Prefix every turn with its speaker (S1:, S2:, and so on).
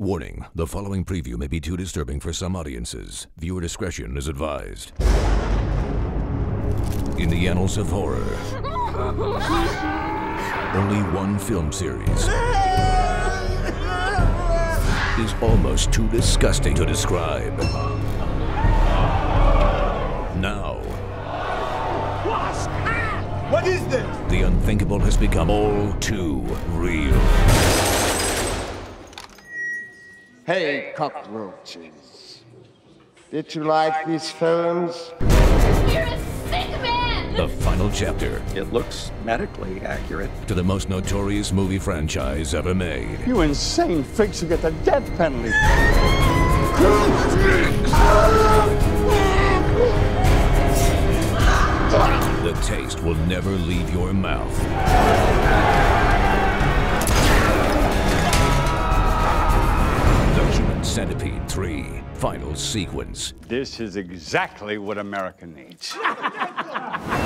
S1: Warning the following preview may be too disturbing for some audiences. Viewer discretion is advised. In the annals of horror, only one film series is almost too disgusting to describe. Now,
S2: What ah! is this?
S1: the unthinkable has become all too real.
S3: Hey, cockroaches. Did you like these films?
S4: You're a sick man!
S1: The final chapter
S5: It looks medically accurate.
S1: to the most notorious movie franchise ever made.
S2: You insane freaks who get the death penalty.
S1: The taste will never leave your mouth. Centipede 3 Final Sequence.
S2: This is exactly what America needs.